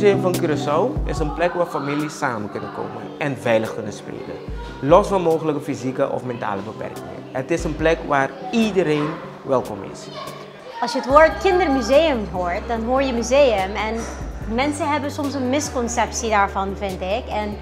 Kindermuseum van Curaçao is een plek waar families samen kunnen komen en veilig kunnen spelen. Los van mogelijke fysieke of mentale beperkingen. Het is een plek waar iedereen welkom is. Als je het woord kindermuseum hoort, dan hoor je museum. En mensen hebben soms een misconceptie daarvan, vind ik. En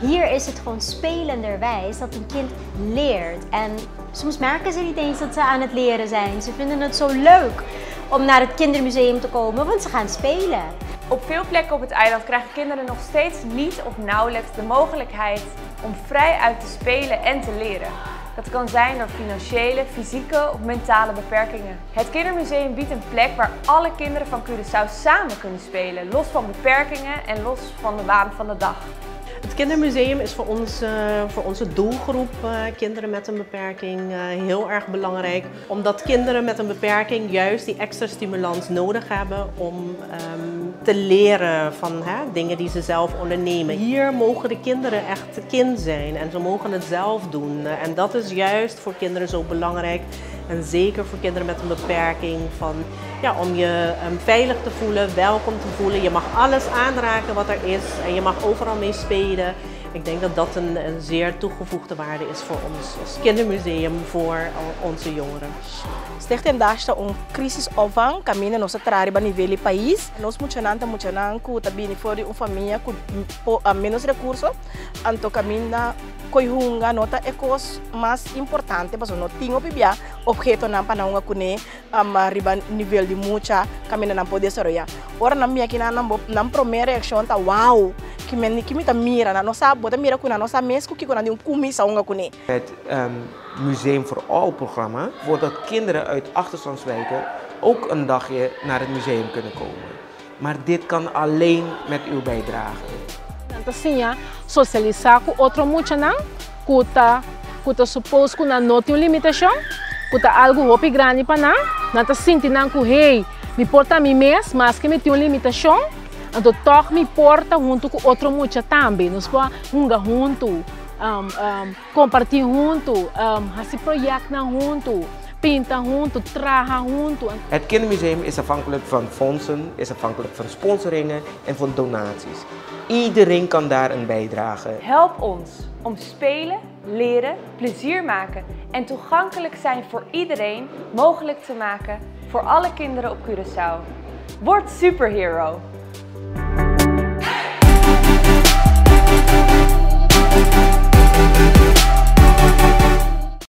hier is het gewoon spelenderwijs dat een kind leert. En soms merken ze niet eens dat ze aan het leren zijn. Ze vinden het zo leuk om naar het kindermuseum te komen, want ze gaan spelen. Op veel plekken op het eiland krijgen kinderen nog steeds niet of nauwelijks de mogelijkheid om vrij uit te spelen en te leren. Dat kan zijn door financiële, fysieke of mentale beperkingen. Het Kindermuseum biedt een plek waar alle kinderen van Curaçao samen kunnen spelen, los van beperkingen en los van de waan van de dag. Het Kindermuseum is voor, eh, voor onze doelgroep uh, kinderen met een beperking uh, heel erg belangrijk. Omdat kinderen met een beperking juist die extra stimulans nodig hebben om um, te leren van hè, dingen die ze zelf ondernemen. Hier mogen de kinderen echt kind zijn en ze mogen het zelf doen. En dat is juist voor kinderen zo belangrijk. En zeker voor kinderen met een beperking, van, ja, om je veilig te voelen, welkom te voelen. Je mag alles aanraken wat er is en je mag overal mee spelen. Ik denk dat dat een, een zeer toegevoegde waarde is voor ons als kindermuseum, voor onze jongeren. Stichting Dasta um crisisopvang, caminha nossa trariba nível país. Nós muchananta muchanan ku tabini fori uma família com menos recursos, anto caminha koihunga nota ecos mais importante, mas não tinha bibia objeto na para não kune um, riba nível de mucha caminha não pode desarrollar. Ora na minha aqui na na primeira reação tá wow, que me que me tá mira na nossa bota mira com na nossa mesa que com na um kumisa unga kune. Het um, Museum voor All programma voordat kinderen uit achterstandswijken ook een dagje naar het museum kunnen komen. Maar dit kan alleen met uw bijdrage. Assim, socializar com outro muito não, kuta, kuta suppose que não tem limitação, kuta algo hopi grande para não, não tá sentindo que hey, me porta a mim mas que me tem limitação, então toque me porta junto com outro muito também, nós podemos unga junto, um, um, compartilhar junto, um, fazer project junto. Pinten junto, tragen junto. Het Kindermuseum is afhankelijk van fondsen, is afhankelijk van sponsoringen en van donaties. Iedereen kan daar een bijdrage. Help ons om spelen, leren, plezier maken en toegankelijk zijn voor iedereen mogelijk te maken voor alle kinderen op Curaçao. Word superhero!